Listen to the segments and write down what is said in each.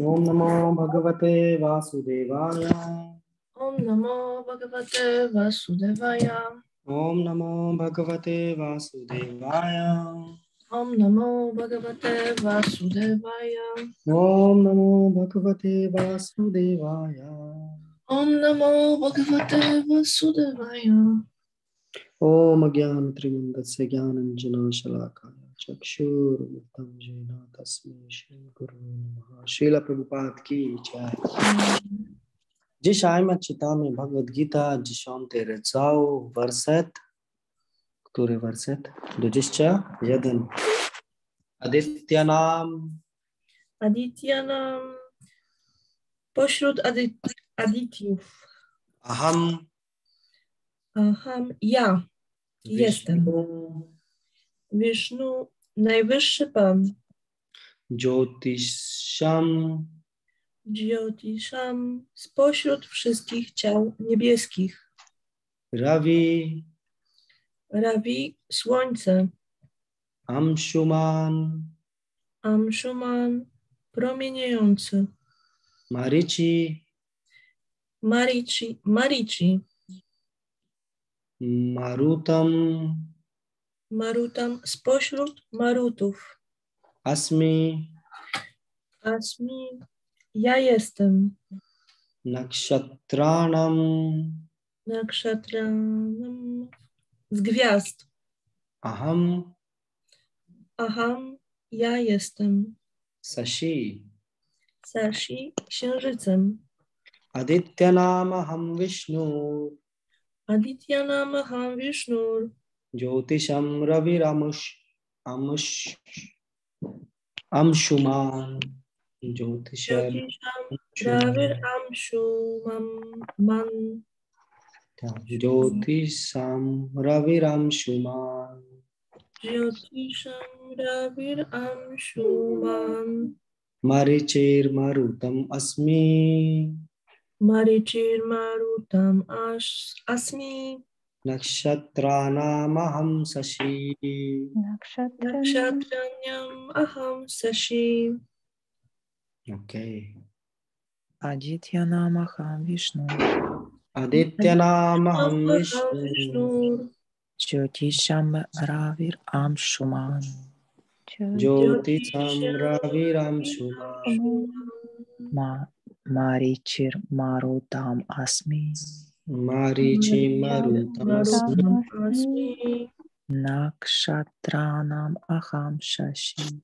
ओम नमो भगवते वासुदेवाय। ओम नमो भगवते वासुदेवाय। ओम नमो भगवते वासुदेवाय। ओम नमो भगवते वासुदेवाय। ओम नमो भगवते वासुदेवाय। ओम नमो भगवते वासुदेवाय। ओम ज्ञान त्रिमंद से ज्ञानंजना शलाकाय चक्षुर्मृतम जेना तस्में श्री गुरु नमः। श्रीला प्रभुपाद की जय। जिस आय चिता में भगवद गीता जिशाम तेरे जाओ वर्षत तुरे वर्षत दुजिश्च यदन। आदित्यनाम। आदित्यनाम। पश्रुत आदित्य। अहम। अहम या। Yes, Vishnu najwyższy Pan. Jyotisham Jyotisham, spośród wszystkich ciał niebieskich. Ravi Ravi, słońce. Amshuman Amshuman, promieniejący. Marichi Marichi, Marichi, Marutam Marutam, spośród Marutów. Asmi Asmi, ja jestem. Nakshatranam Nakshatranam, z gwiazd. Aham Aham, ja jestem. Sashi Sashi, księżycem. Adityanam Aham Vishnu Adityanam Aham Vishnur. Jyotisham Ravi Ramush Amush Amshuman Jyotisham Jyotisham Ravir Amshumam Man. Jyotisham Ravi Ramshuman Jyotisham Ravir Amshuman. Marichir Marutam Asmi Marichir Marutam As Asmi. Nakshatranamaham Sashi Nakshatranyam Aham Sashi. Okay. Adityanamaham Vishnu Adityanamaham Aham Vishnu Vishnur. Jyotisham Ravir Amshuman Jyotisham Ravi Ramshuman Ma Marichir Marutam Asmi Marichi Marutam Asmi Marutam Asmi. Nakshatranam Aham Shashi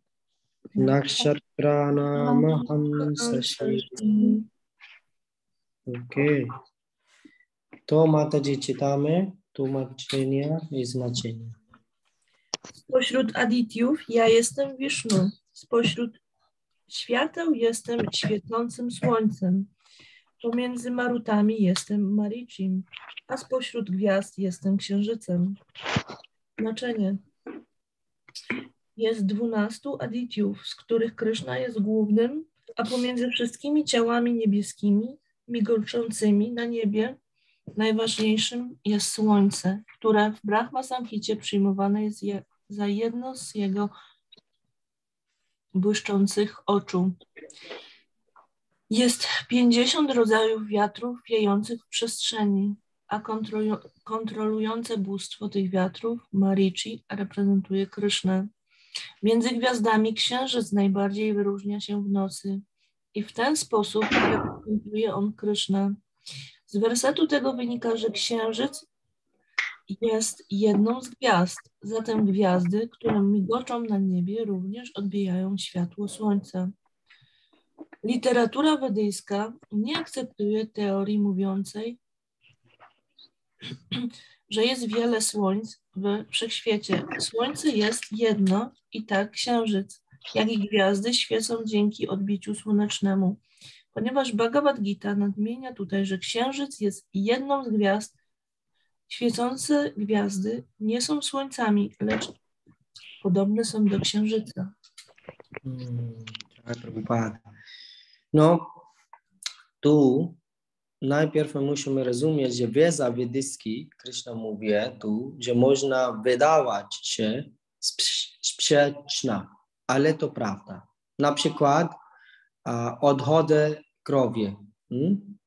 Okay. To Mataji czytamy tłumaczenia i znaczenia. Spośród adityów ja jestem Wisznu. Spośród świateł jestem świecącym słońcem. Pomiędzy marutami jestem Marichim, a spośród gwiazd jestem księżycem. Znaczenie. Jest dwunastu adityów, z których Kryszna jest głównym, a pomiędzy wszystkimi ciałami niebieskimi, migoczącymi na niebie, najważniejszym jest słońce, które w Brahma Samhicie przyjmowane jest je, za jedno z jego błyszczących oczu. Jest 50 rodzajów wiatrów wiejących w przestrzeni, a kontrolu- kontrolujące bóstwo tych wiatrów, Marichi, reprezentuje Krysznę. Między gwiazdami księżyc najbardziej wyróżnia się w nocy i w ten sposób reprezentuje on Krysznę. Z wersetu tego wynika, że księżyc jest jedną z gwiazd, zatem gwiazdy, które migoczą na niebie, również odbijają światło słońca. Literatura wedyjska nie akceptuje teorii mówiącej, że jest wiele słońc w wszechświecie. Słońce jest jedno i tak księżyc, jak i gwiazdy świecą dzięki odbiciu słonecznemu. Ponieważ Bhagavad Gita nadmienia tutaj, że księżyc jest jedną z gwiazd, świecące gwiazdy nie są słońcami, lecz podobne są do księżyca. Hmm. No, tu najpierw musimy rozumieć, że wiedza wedyjski, Krishna mówi tu, że można wydawać się sprz- sprzeczna, ale to prawda. Na przykład odchody krowie. Hmm?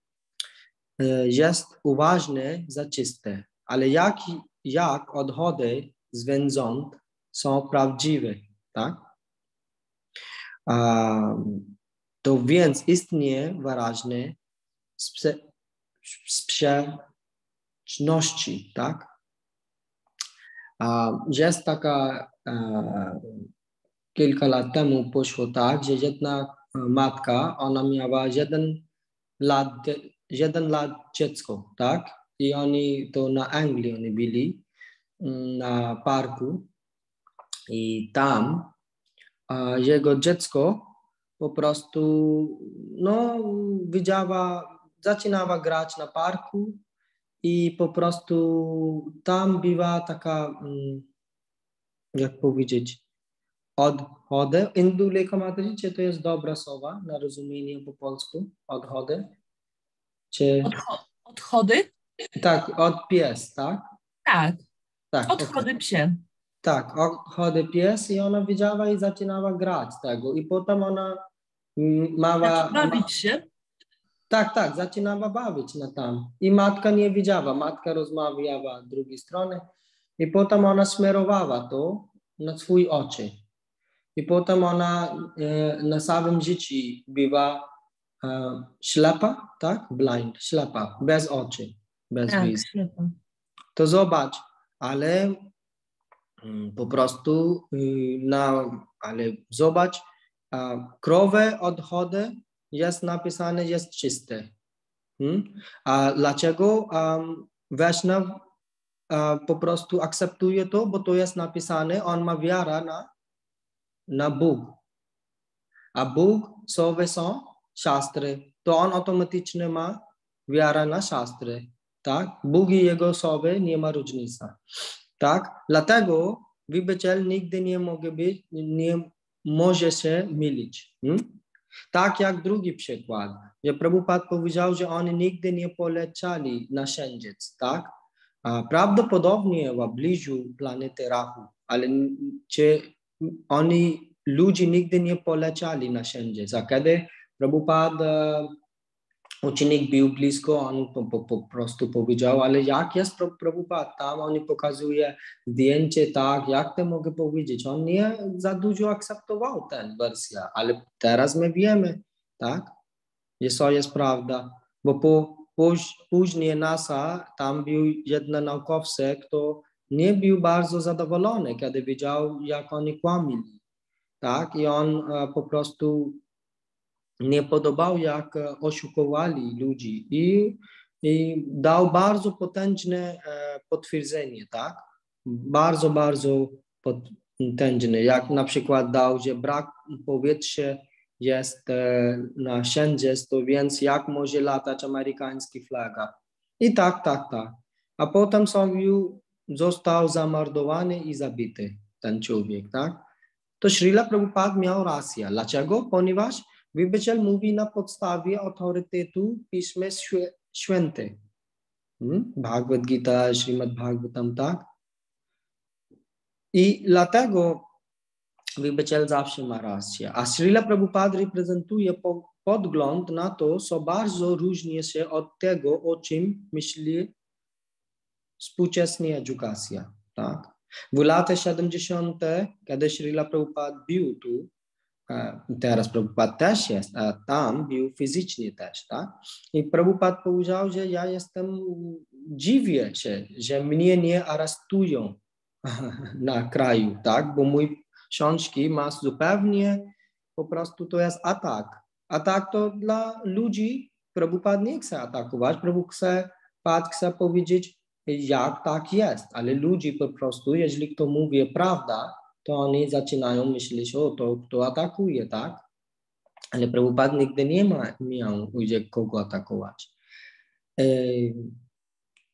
E, Jest uważny za czyste, ale jak, jak odchody zwędząt są prawdziwe, tak? To więc istnieje wyraźne sprze, sprzeczności, tak? Jest taka e, kilka lat temu poszło tak, że jedna matka, ona miała jeden lat, jeden lat dziecko, tak? I oni to na Anglii oni byli, mm, na parku i tam a jego dziecko po prostu no, widziała, zaczynała grać na parku i po prostu tam była taka, mm, jak powiedzieć, Mataji, czy to jest dobra słowa na rozumienie po polsku? Odchody? Czy... Odcho- odchody? Tak, od pies, tak? Tak, Tak, odchody psie. Tak, odchody pies i ona widziała i zaczynała grać tego i potem ona mm, mała... Znaczy bawić się. Tak, tak, zaczynała bawić na tam. I matka nie widziała, matka rozmawiała z drugiej strony i potem ona smerowała to na swój oczy. I potem ona e, na całym życiu była e, ślepa, tak? Blind, ślepa, bez oczy, bez Tak, ślepa. To zobacz, ale po prostu y, na, ale zobacz, a, krowy odchody jest napisane, jest czyste. Hmm? A dlaczego um, Vaishnav a, po prostu akceptuje to, bo to jest napisane, on ma wiara na, na Bóg. A Bóg słowy są szastry, to on automatycznie ma wiara na szastry. Tak? Bóg i jego słowy nie ma różnicy. Tak? Dlatego wybiciel nigdy nie może być, nie może się mylić. Hmm? Tak jak drugi przykład, że Prabhupada powiedział, że oni nigdy nie polecali na księżyc, tak? A prawdopodobnie w pobliżu planety Rahu, ale czy oni, ludzie nigdy nie polecali na księżyc. A kiedy Prabhupada ucznik był blisko, on po, po, po prostu powiedział, ale jak jest Prab- Prabhupada, tam on pokazuje zdjęcie, tak, jak to mogę powiedzieć, on nie za dużo akceptował tę wersję, ale teraz my wiemy, tak, że to jest prawda, bo po, póź, później NASA, tam był jeden naukowcy, kto nie był bardzo zadowolony, kiedy widział, jak oni kłamili, tak, i on e, po prostu nie podobał, jak e, oszukowali ludzi i, i dał bardzo potężne e, potwierdzenie, tak? Bardzo, bardzo potężne. Jak na przykład dał, że brak powietrza jest e, na księżyc, to więc jak może latać amerykański flaga? I tak, tak, tak. A potem sobie został zamordowany i zabity ten człowiek, tak? To Srila Prabhupada miał rację. Dlaczego? Ponieważ Wybiciel mówi na podstawie autorytetu Pisma Świe- Święte. Hmm? Bhagavad Gita, Srimad Bhagavatam, tak? I dlatego wybiciel zawsze ma rację. A Srila Prabhupada reprezentuje po, podgląd na to, co bardzo różni się od tego, o czym myśli współczesna edukacja. Tak? W latach 70., kiedy Srila Prabhupada był tu, teraz Prabhupada też jest, a tam był fizycznie też, tak? I Prabhupada powiedział, że ja jestem, dziwię się, że mnie nie aresztują na kraju, tak? Bo mój książki ma zupełnie, po prostu to jest atak. Atak to dla ludzi, Prabhupada nie chce atakować, Prabhupada chce, Pad chce powiedzieć, jak tak jest, ale ludzi po prostu, jeżeli kto mówi prawda, to oni zaczynają myśleć, o to kto atakuje, tak? Ale Prabhupada nigdy nie ma, miał gdzie kogo atakować. E,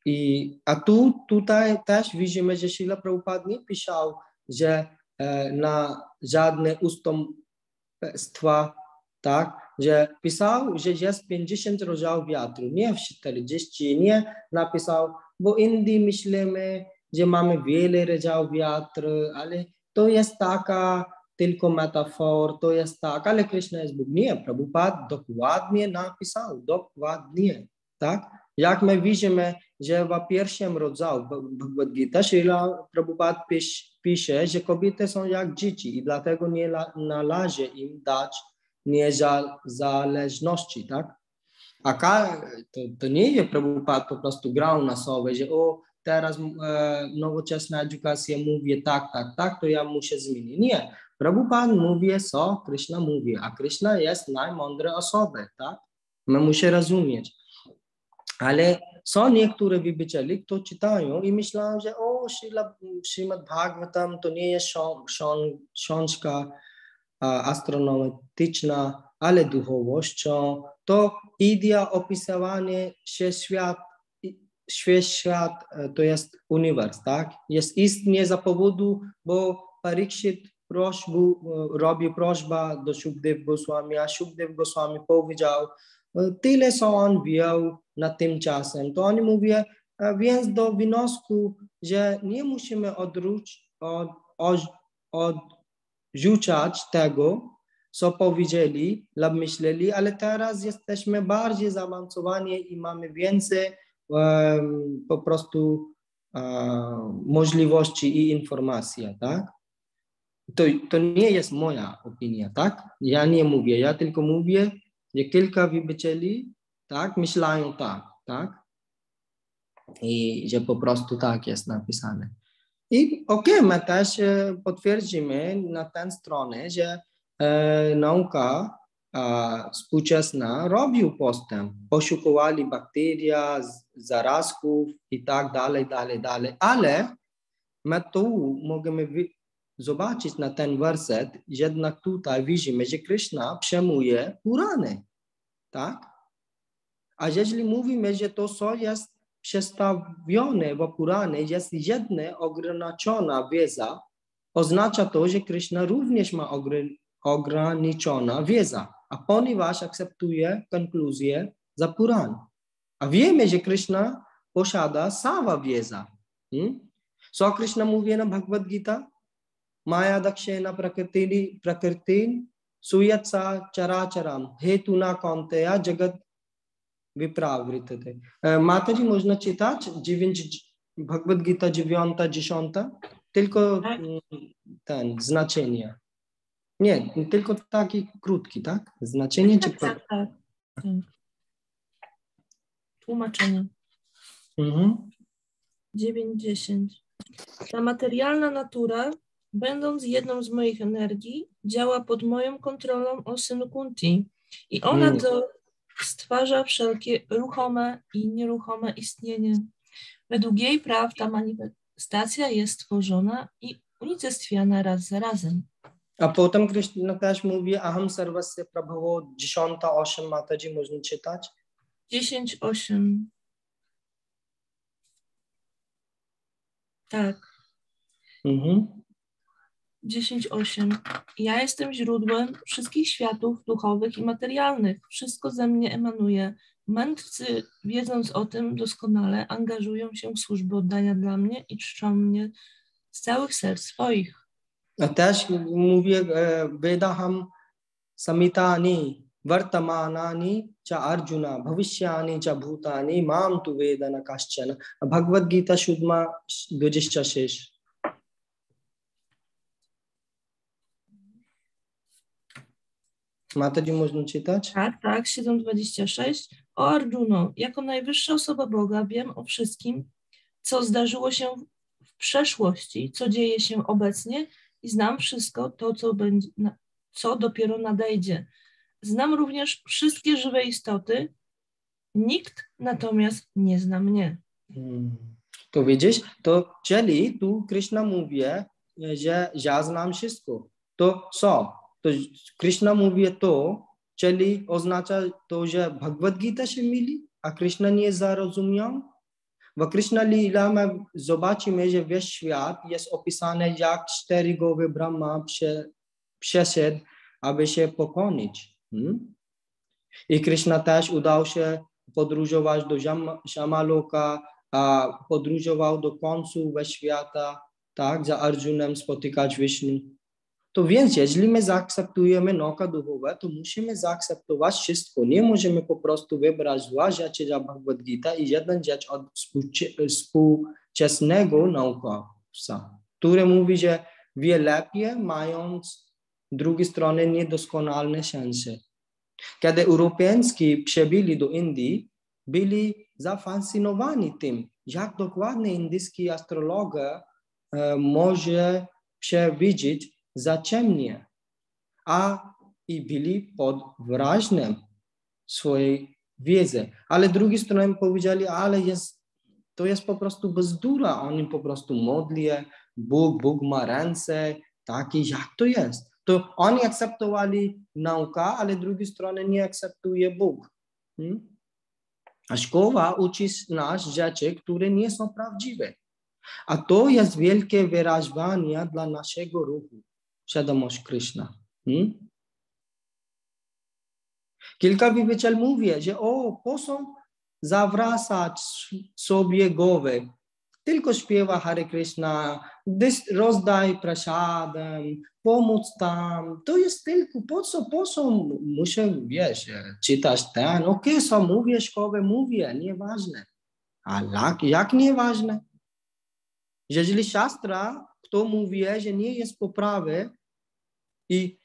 I, a tu, tutaj też widzimy, że Srila Prabhupada nie pisał, że e, na żadne ustępstwa, tak, że pisał, że jest 50 rodzajów wiatru, nie 40, nie napisał, bo Indii myślimy, że mamy wiele rodzajów wiatru, ale to jest taka tylko metafor, to jest tak, ale Krishna jest Bóg. Nie, Prabhupada dokładnie napisał, dokładnie, tak? Jak my widzimy, że w pierwszym rodzaju Bhagavad Gita Srila Prabhupada pisz, pisze, że kobiety są jak dzieci i dlatego nie należy im dać niezależności, tak? A to, to nie jest Prabhupada po prostu grał na sobie, że o, teraz e, nowoczesna edukacja mówi tak, tak, tak, to ja muszę zmienić. Nie. Prabhupada mówi, co Krishna mówi, a Krishna jest najmądra osoba, tak? My musimy rozumieć. Ale są niektóre wielbiciele, kto czytają i myślą, że o, Srimad Bhagavatam to nie jest książka astronomiczna, ale duchowością. To idea opisywania się świat, świat to jest uniwers, tak? Jest istnie za powodu, bo Parikshit prośbu, robi prośba do Shukdev Goswami, a Shukdev Goswami powiedział, tyle co on wiał na tym czasem. To oni mówią, więc do wniosku, że nie musimy odrzuć, od, od, odrzucać tego, co powiedzieli lub myśleli, ale teraz jesteśmy bardziej zaawansowani i mamy więcej po prostu możliwości i informacji, tak? To, to nie jest moja opinia, tak? Ja nie mówię, ja tylko mówię, że kilka wielbicieli, tak, myślają tak, tak? I że po prostu tak jest napisane. I okej, okay, my też potwierdzimy na tę stronę, że e, nauka e, współczesna robił postęp. Poszukowali bakteria, zarazków i tak dalej, dalej, dalej. Ale my tu możemy zobaczyć na ten werset, jednak tutaj widzimy, że Krishna przejmuje Purany. Tak? A jeżeli mówimy, że to, co jest przedstawione w Puranie, jest jedna ograniczona wiedza, oznacza to, że Krishna również ma ograniczona wiedza, a ponieważ akceptuje konkluzję za Puran. A wiemy, że Krishna posiada sama wiedza. Hmm? So Krishna mówi na Bhagavad Gita, Maya dakshena prakrtini prakritin suyatsa characharam hetuna konteya jagat विप्रावृतते माता जी मुझना चिता जीवन भगवद गीता जीव्यांता जिशोंता tylko ten, znaczenia. Nie, tylko taki krótki, tak? Znaczenie tak, czy... Tak, tak, tak. Tłumaczenie. Mhm. 9, 10. Ta materialna natura będąc jedną z moich energii, działa pod moją kontrolą o synu Kunti. I ona mm. stwarza wszelkie ruchome i nieruchome istnienie. Według jej praw ta manifestacja jest tworzona i unicestwiana raz za razem. A potem Krishna też mówi Aham Sarvasya Prabhavo 10.8 Mataji, można czytać? 10.8 Tak. Mhm. 10.8. Ja jestem źródłem wszystkich światów duchowych i materialnych. Wszystko ze mnie emanuje. Mędrcy, wiedząc o tym doskonale, angażują się w służbę oddania dla mnie i czczą mnie z całych serc swoich. Też mówię e, Vedaham Samitani Vartamanani cha Arjuna Bhavishyani cha Bhutani Mam tu Vedana Kaschana Bhagavad Gita Shudma 26 Mataji można czytać? Tak, tak, 726. O Arjuno, jako najwyższa osoba Boga wiem o wszystkim, co zdarzyło się w przeszłości, co dzieje się obecnie i znam wszystko to, co, będzie, co dopiero nadejdzie. Znam również wszystkie żywe istoty, nikt natomiast nie zna mnie. Hmm. To widzisz, to czyli tu Krishna mówi, e, że ja znam wszystko. To co? To Krishna mówi to, czyli oznacza to, że Bhagavad Gita się myli, a Krishna nie zarozumiał. W Krishna Lila my zobaczymy, że wiesz świat jest opisany jak cztery głowy Brahma prze, przeszedł, aby się pokonić. Hmm? I Krishna też udał się podróżować do Shamaloka, podróżował do końca we świata, tak, za Arjunem spotykać Vishnu. To więc, jeżeli my zaakceptujemy nauka duchowe, to musimy zaakceptować wszystko. Nie możemy po prostu wybrać dwa rzeczy za Bhagavad Gita i jeden rzecz od współczesnego naukowca, który mówi, że wie lepiej, mając z drugiej strony niedoskonalne szanse. Kiedy Europejczycy przybyli do Indii, byli zafascynowani tym, jak dokładnie indyjski astrolog e, może przewidzieć zaciemnie, a i byli pod wrażeniem swojej wiedzy. Ale z drugiej powiedzieli, ale jest, to jest po prostu bezdura, oni po prostu modli, Bóg, Bóg ma ręce, taki, jak to jest? To oni akceptowali naukę, ale z drugiej strony nie akceptuje Bóg. Hmm? A szkoła uczy nas rzeczy, które nie są prawdziwe. A to jest wielkie wyrażanie dla naszego ruchu, świadomość Krishna. Hmm? Kilka wywieciel mówi, że o, po co zawracać sobie głowę, tylko śpiewa Hare Krishna, rozdaj prasadam, pomóc tam. To jest tylko, po co, po co muszę, wiesz, czytać ten, okej, okay, co mówię, szkołę mówię, nieważne. A jak, nieważne? Jeżeli siastra, kto mówi, że nie jest poprawy e,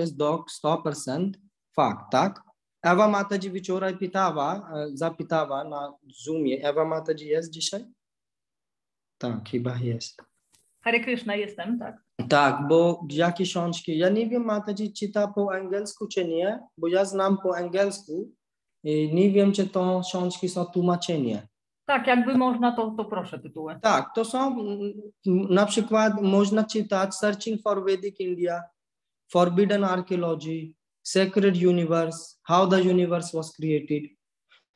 jest do 100% fakt, tak? Ewa Mataji wczoraj pytała, e, zapytała na Zoomie. Ewa Mataji jest dzisiaj? Tak, chyba jest. Hare Krishna jestem, tak? Tak, bo jakie książki? Ja nie wiem, Mataji czyta po angielsku czy nie, bo ja znam po angielsku i nie wiem, czy to książki są tłumaczenie. Tak, jakby można, to, to proszę tytuły. Tak, to są na przykład można czytać Searching for Vedic India, Forbidden Archaeology, Sacred Universe, How the Universe was Created.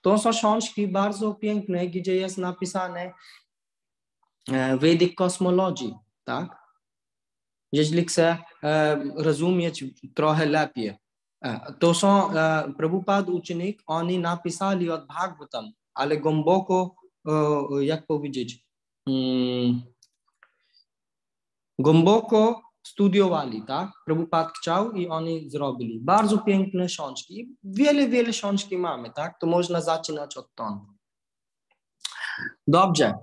To są książki bardzo piękne, gdzie jest napisane e, Vedic Cosmology, tak? jeśli chce e, rozumieć trochę lepiej. E, to są e, Prabhupada ucznik, oni napisali od Bhagavatam, ale głęboko, jak powiedzieć, mm, głęboko studiowali, tak? Prabhupada chciał i oni zrobili. Bardzo piękne książki. Wiele, wiele książki mamy, tak? To można zaczynać od stąd. Dobrze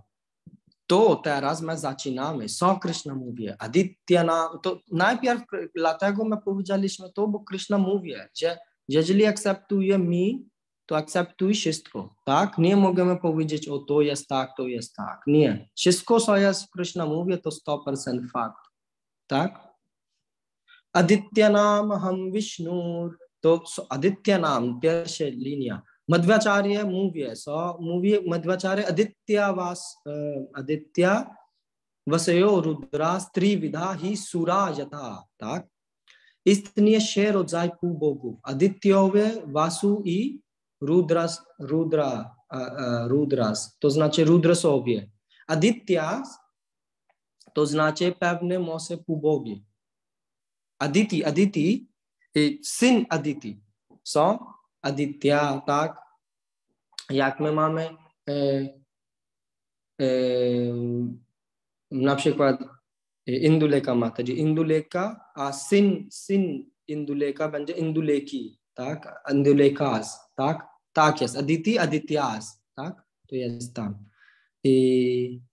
to teraz my zaczynamy. Co Krishna mówi? Adityana, to najpierw dlatego my powiedzieliśmy to, bo Krishna mówi, że jeżeli akceptuje mi, to akceptuj wszystko, tak? Nie możemy powiedzieć, o to jest tak, to jest tak. Nie. Wszystko, co jest Krishna mówi, to 100% fakt, tak? Adityanam ham Vishnur, to Adityanam, pierwsza linia. Madhvacharya mówi, so mówi Madhvacharya Aditya was uh, Aditya Vasayo Rudra Vidha hi Sura Yata, tak? Istnieje się rodzaj pół bogów. Adityowie, Vasu i Rudras, Rudra, uh, uh, Rudras, to znaczy Rudrasowie. Adityas e, e. Aditi, Adityas, tak? To jest tam. I, a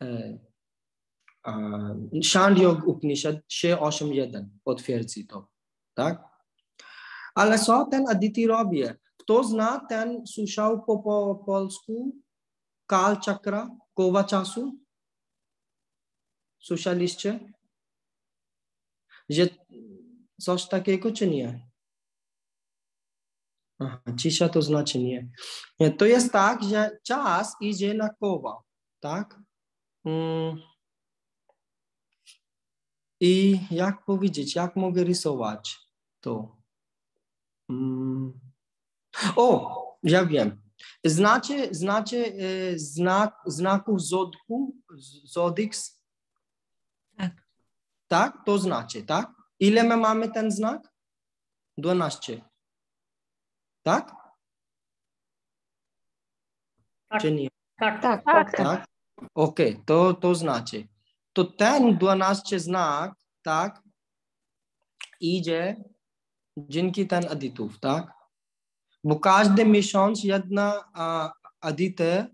Uh, Shandyog Upanishad 6.8.1 potwierdzi to, tak? Ale co ten Aditi robi? kto zna ten, słyszał po, po polsku Kal Chakra, koła czasu? Słyszeliście? Że coś takiego, czy nie? Aha, cisza to znaczy nie. To jest tak, że czas idzie na koła, tak? Mm. I jak powiedzieć, jak mogę rysować to? Mm. O, ja wiem. Znacie, znacie e, znak, znaków zodku, zodiks? Tak. Tak, to znacie, tak? Ile my mamy ten znak? 12. Tak? Tak. Czy nie? Tak, Tak, tak. tak, Okej, to, to znaczy. To ten 12 znak, tak, idzie dzięki ten adytów, tak? Bo każdy miesiąc jedna a, adyta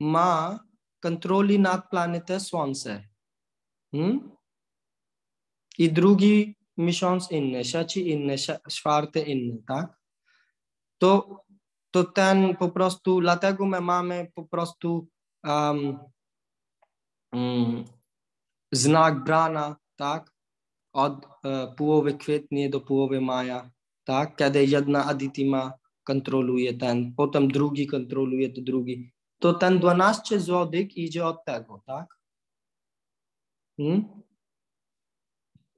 ma kontroli nad planetą Słońce. Hmm? I drugi miesiąc inny, trzeci inny, czwarty inny, tak? To, to ten po prostu, dlatego my mamy po prostu um, znak brana, tak? Od uh, połowy kwietnia do połowy maja, tak? Kiedy jedna adity ma kontroluje ten, potem drugi kontroluje to drugi. To ten 12 zodyk idzie od tego, tak? Hmm?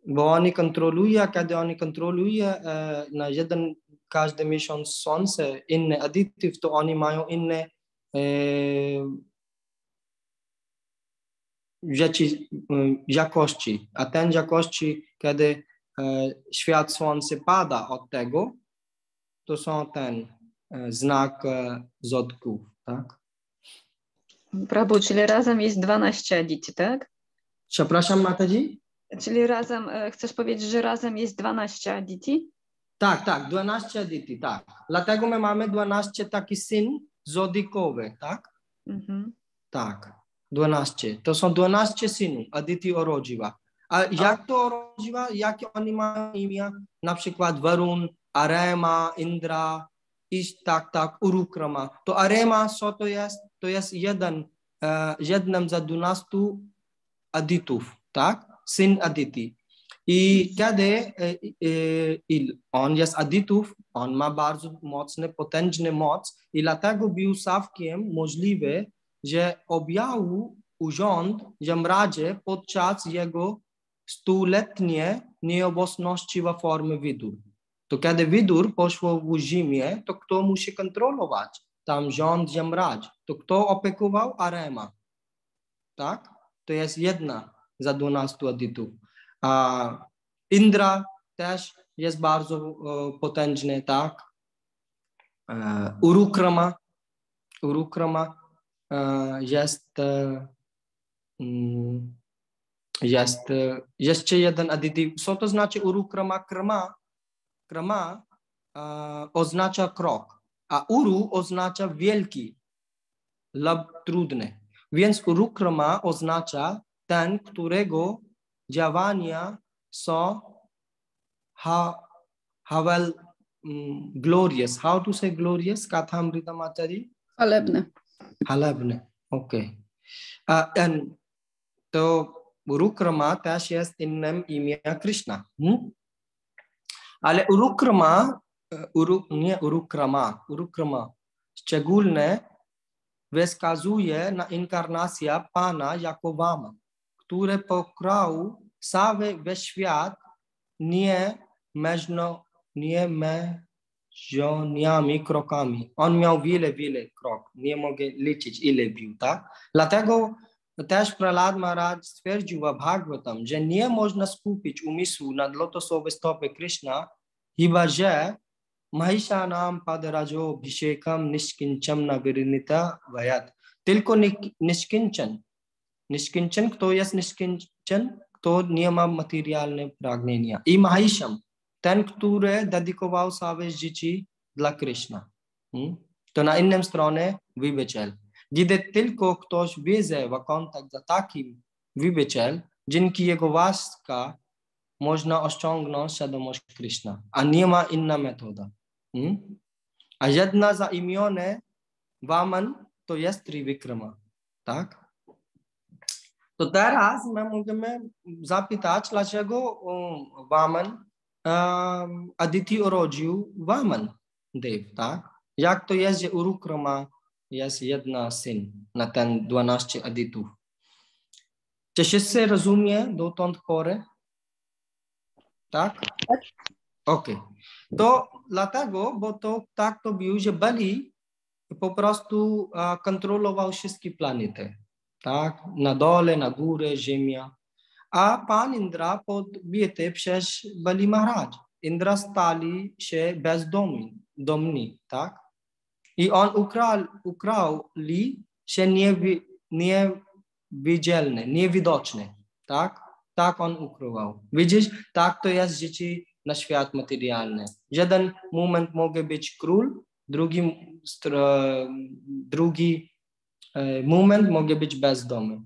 Bo oni kontrolują, kiedy oni kontrolują e, na jeden każdy miesiąc słońce, inny adytyw, to oni mają inne e, rzeczy, e, jakości. A ten jakości, kiedy e, świat słońce pada od tego, to są ten e, znak e, zodków, tak? Prabhu, czyli razem jest 12 dzieci, tak? Przepraszam, Mataji? Czyli razem, chcesz powiedzieć, że razem jest 12 dzieci? Tak, tak, 12 adyty, tak. Dlatego my mamy 12 taki syn zodykowy, tak? Mhm. Tak, 12. To są 12 synów, Aditi urodziła. A jak to urodziła? Jakie oni mają imię? Na przykład Varun, Arema, Indra, i tak, tak, Urukrama. To Arema, co to jest? To jest jeden, e, jednym z 12 Aditów, tak? Syn Aditi. I kiedy e, e, on jest Aditów, on ma bardzo mocny, potężny moc i dlatego był całkiem możliwe, że objawił urząd Jamradzie podczas jego stuletniej nieobecności w formie widur. To kiedy widur poszło w ziemię, to kto musi kontrolować? Tam rząd Jamraj. To kto opiekował? Arema. Tak? To jest jedna za 12 adytów. A Indra też jest bardzo uh, potężny, tak? Uh, Urukrama, Urukrama uh, jest, um, jest jeszcze jeden adytyw. Co to znaczy Urukrama? Krama, krama oznacza krok, a Uru oznacza wielki lub trudny. Więc Urukrama oznacza ten, którego działania są how, how well um, glorious. How to say glorious? Kathamrita Matari? Chwalebne. Halebne. Okay. Uh, and to Urukrama jest innym imię Krishna. Hmm? Ale Urukrama, uru, nie Urukrama, Urukrama szczególnie wskazuje na inkarnację Pana jako Vama które pokrał cały świat nie meżno, nie meżoniami krokami. On miał wiele, wiele krok. Nie mogę liczyć, ile był, tak? Dlatego też Prahlad Maharaj stwierdził w Bhagavatam, że nie można skupić umysłu nad lotosowe stopy Krishna, chyba że Mahishanam padarajo bhishekam nishkincham navirinita vayat. Tylko nishkinchan, Niszkinchan, kto jest niszkinchan? Kto nie ma materialne pragnienia. I Mahisham, ten, który dedykował całe życie dla Krishna. Hmm? To na innym stronie wybiciel. Gdy tylko ktoś wierzy w kontakt z takim wybiciel, dzięki jego łaska można osiągnąć świadomość Krishna. A nie ma inna metoda. Hmm? A jedna za imione Waman to jest Trivikrama. Tak? To teraz my możemy zapytać, dlaczego Waman um, Aditi urodził Waman Dev, tak? Jak to jest, że Urukrama jest jedna syn na ten 12 Aditów? Czy wszyscy rozumie dotąd chore? Tak? Okej. To dlatego, bo to tak to było, że Bali po prostu a, kontrolował wszystkie planety. Tak? Na dole, na górę, ziemia. A pan Indra podbity przez Bali Maharaj. Indra stali się bezdomni, tak? I on ukradł, ukradł się niewi, niewidzialny, niewidoczny, tak? Tak on ukrywał. Widzisz, tak to jest życie na świat materialny. Jeden moment może być król, drugi, drugi moment może być bezdomny.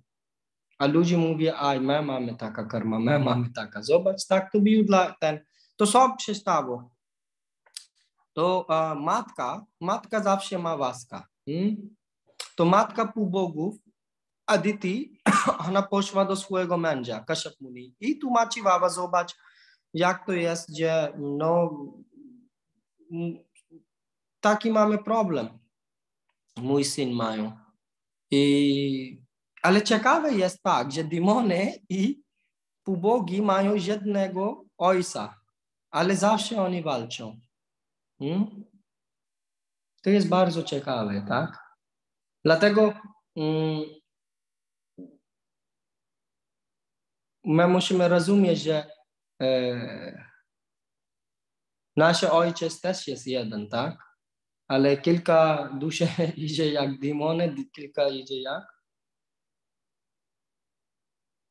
A ludzie mówią, aj, my mamy taka karma, my mamy taka. Zobacz, tak to było dla ten. To sobie przestało. To a, matka, matka zawsze ma łaska. Hmm? To matka półbogów, Aditi, ona poszła do swojego męża, Kashyap Muni. I tłumaczy Wawa, zobacz, jak to jest, że no, taki mamy problem. Mój syn mają. I, ale ciekawe jest tak, że demony i półbogi mają jednego ojca, ale zawsze oni walczą. Hmm? To jest bardzo ciekawe, tak? Dlatego um, my musimy rozumieć, że e, nasz ojciec też jest jeden, tak? Ale kilka duszy idzie jak demony, kilka idzie jak?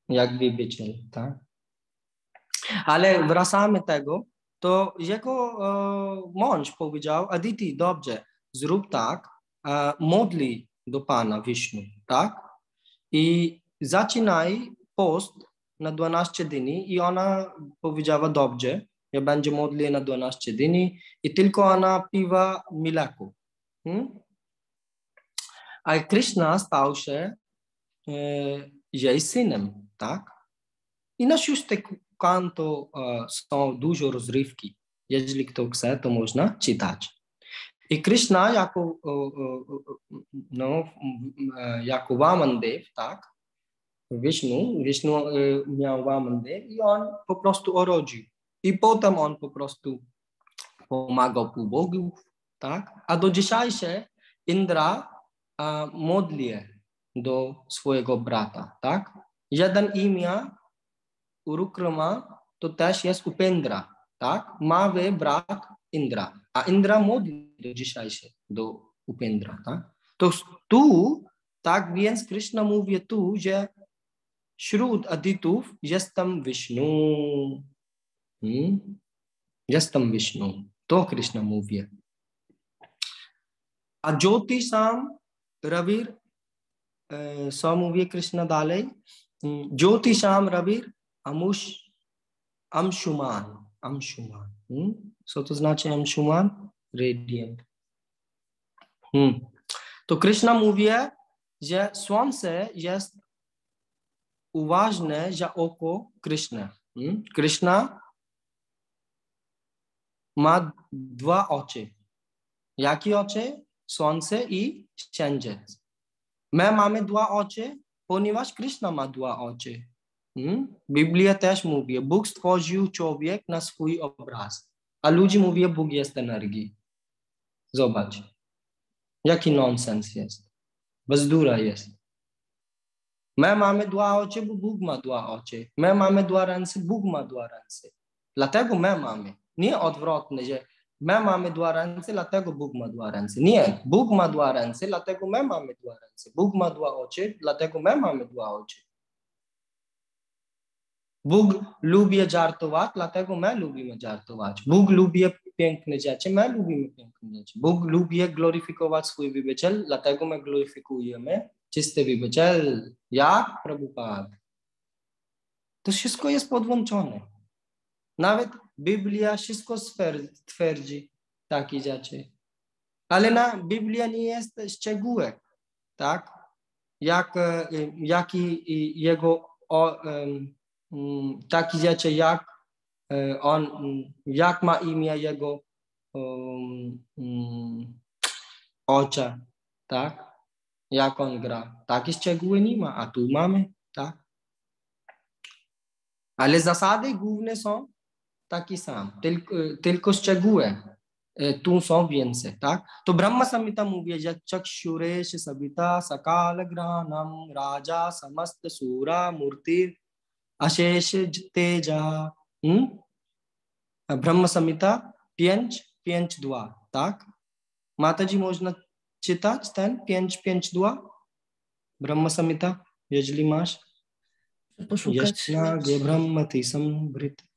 Jak wielbiciel, tak? Ale wracamy tego, to jego e, mąż powiedział, Aditi, dobrze, zrób tak, e, modli do Pana Wisznu, tak? I zaczynaj post na 12 dni i ona powiedziała, dobrze, ja będzie modli na 12 dni i tylko ona piwa mleku. Hmm? A Krishna stał się e, jej synem, tak? I na szósty kanto e, są dużo rozrywki. Jeżeli kto chce, to można czytać. I Krishna jako, no, jako Vamandev, tak? Vishnu, Vishnu miał Vamandev i on po prostu urodził. I potem on po prostu pomagał półbogów, tak? A do dzisiejszej Indra a, modli do swojego brata, tak? यदन इमिया उरुक्रमा तो तैश यस उपेंद्रा ताक मा ब्राक इंद्रा। आ इंद्रा मोद जिशाइशे दो उपेंद्रा ताक तो तू ताक वियंस कृष्ण मूव्य तू य श्रुद अदितु यस्तम विष्णु। हम्म, यस्तम विष्णु तो कृष्ण मूव्य। अज्योतिषाम रविर सौ मूवी कृष्ण दाले हम्म, ज्योतिषाम श्याम रविर, अमुष अमशुमान अंशुमान सो तो नाचे अंशुमान रेडियम हम्म, हम्म तो कृष्णा मूवी है यह स्वाम से यह ने या ओ को कृष्ण हम्म, कृष्णा मा द्वा औचे। या की औचे? स्वाम से ई चेंजेस मैं मामे द्वा औचे ponieważ Krishna ma dwa oczy. Hmm? Biblia też mówi, Bóg stworzył człowiek na swój obraz. A ludzie mówią, Bóg jest energii. Zobacz. Jaki nonsens jest. Bezdura jest. My mamy dwa oczy, bo Bóg ma dwa oczy. My mamy dwa ręce, Bóg ma dwa ręce. Dlatego my mamy. Nie odwrotnie, że my mamy dwa ręce, dlatego Bóg ma dwa ręce. Nie, Bóg ma dwa ręce, dlatego my mamy dwa ręce. Bóg ma dwa oczy, dlatego my mamy dwa oczy. Bóg lubi żartować, dlatego my lubimy żartować. Bóg lubi piękne rzeczy, my lubimy piękne rzeczy. Bóg lubi gloryfikować swój wybiciel, dlatego my gloryfikujemy czysty wybiciel. Jak Prabhupada? To wszystko jest podłączone. Nawet Biblia wszystko twierdzi takie rzeczy. Ale na Biblia nie jest szczegóły, tak? Jak, e, jaki jego o, mm, takie rzeczy, jak e, on, mm, jak ma imię jego um, mm, ojca, tak? Jak on gra. Takie szczegóły nie ma, a tu mamy, tak? Ale zasady główne są takie same, tylko, tylko szczegóły e, tu są więcej, tak? To Brahma Samhita mówi, że Chakshuresh Sabita Sakala Granam Raja Samasta Sura Murti Ashesh Teja hmm? Brahma Samhita 5, 5, 2, tak? Mataji można czytać ten 5, 5, 2? Brahma Samhita, jeżeli masz? Poszukać. यष्णागे ब्रह्मति संभृत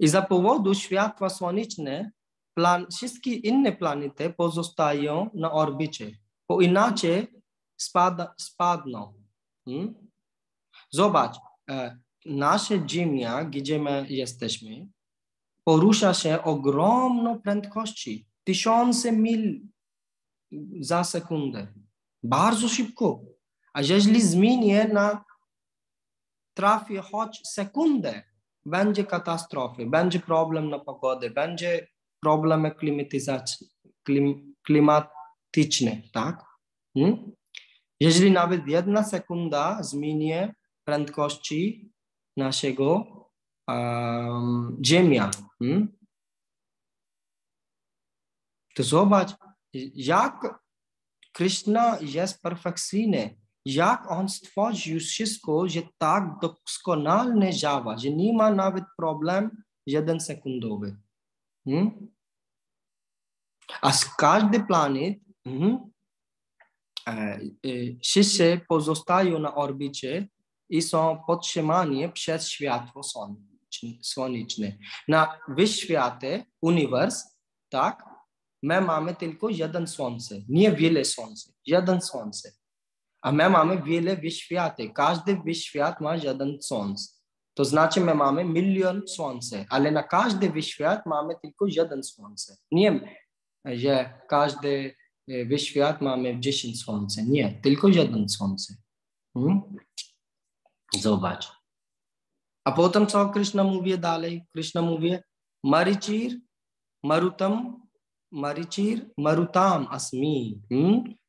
I za powodu światła słoneczne plan, wszystkie inne planety pozostają na orbicie, bo inaczej spada, spadną. Hmm? Zobacz, e, nasza Ziemia, gdzie my jesteśmy, porusza się ogromną prędkością, tysiące mil za sekundę. Bardzo szybko. A jeżeli zmienię na trafi choć sekundę, będzie katastrofy, będzie problem na pogodę, będzie problemy klim, klimatyczne, tak? Hmm? Jeżeli nawet jedna sekunda zmieni prędkości naszego um, Ziemia, hmm? to zobacz, jak Krishna jest perfekcyjny, jak on stworzył wszystko, że tak doskonale działa, że nie ma nawet problem jeden sekundowy. Hmm? A z każdy planet hmm, e, e, pozostają na orbicie i są podtrzymani przez światło słoneczne. Na wyświacie, uniwers, tak, my mamy tylko jeden słońce, nie wiele słońce, jeden słońce. A my mamy wiele wyświaty. Każdy wyświat ma jeden słońce. To znaczy my mamy milion słońce, ale na każdy wyświat mamy tylko jeden słońce. Nie, że każdy wyświat mamy 10 słońce. Nie, tylko jeden słońce. Hmm? Zobacz. A potem co Krishna mówi dalej? Krishna mówi Marichir, Marutam, Marichir, Marutam asmi. Hmm?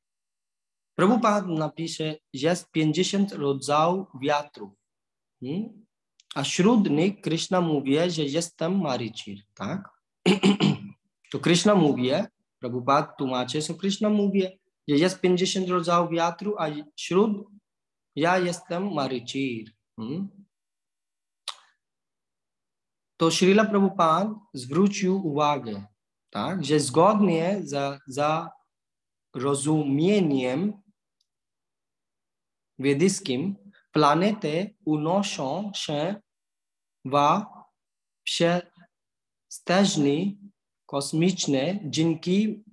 Prabhupada napisze, jest 50 rodzajów wiatrów. Hmm? A wśród nich Krishna mówi, że jestem Marichir, tak? to Krishna mówi, Prabhupada tłumaczy, że Krishna mówi, że jest 50 rodzajów wiatru, a wśród ja jestem Marichir. Hmm? To Srila Prabhupada zwrócił uwagę, tak, że zgodnie za, za rozumieniem wiedyskim planety unoszą się w przestrzeni kosmicznej dzięki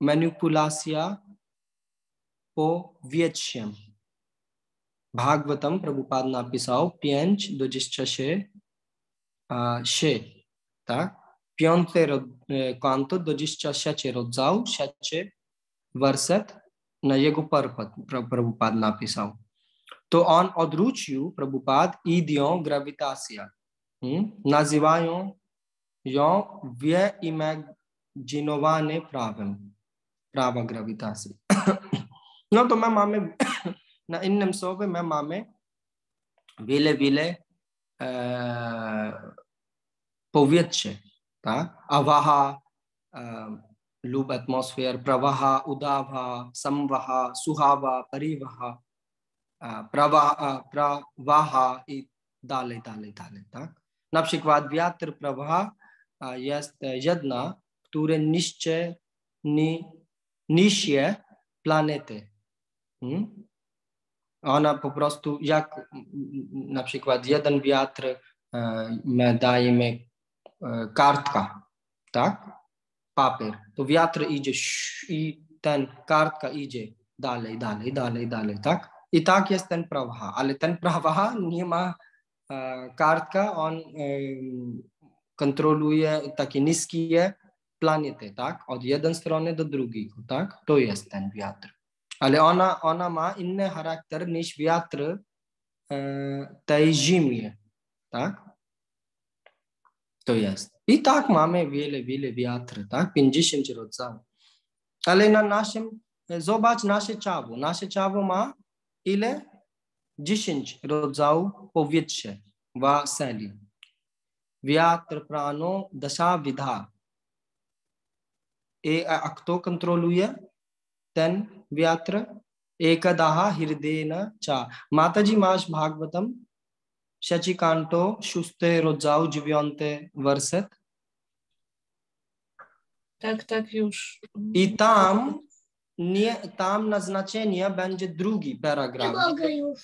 manipulacji powietrzem. Bhagavatam Prabhupada napisał 5 do 26, tak? Piąty kanto, 26 rodzał, 6 वर्षत प्रभुपाद तो ना पिसाओ तो ऑन अदरुचियु प्रभुपाद ईदियो ग्रविताशिया न जीवायो, यो व्य जिनोवा ने प्रावम, प्राव ग्रविता से न तो मैं मामे, न इन सो पे मैं मामे, विले विले पोवियत छे अवाहा lub atmosphere, pravaha, udava, samvaha, suhava, parivaha, pravaha, pravaha i dalej, dalej, dalej, tak? Na przykład wiatr prawaha jest jedna, które niszczy, ni, niszczy planety. Hmm? Ona po prostu, jak mm, na przykład jeden wiatr, e, my dajemy e, kartka, tak? Papier. To wiatr idzie i ten kartka idzie dalej, dalej, dalej, dalej, tak? I tak jest ten prawaha, ale ten prawaha nie ma e, kartka, on em, kontroluje takie niskie planety, tak? Od jednej strony do drugiej, tak? To jest ten wiatr. Ale ona, ona ma inny charakter niż wiatr e, tej zimy, tak? To jest. I tak mamy wiele, wiele wiatr, tak? 50 rodzajów. Ale na naszym, zobacz nasze ciało. Nasze ciało ma ile? 10 rodzajów powietrza w sali. Wiatr, prano, dasha, vidha. I, a, a kto kontroluje ten wiatr? Ekadaha hirdena cha. Mataji masz Bhagavatam, Shachikanto, szósty rodzaj, dziewiąty werset. Tak, tak, już. I tam, nie, tam na znaczenie będzie drugi paragraf. Trzecie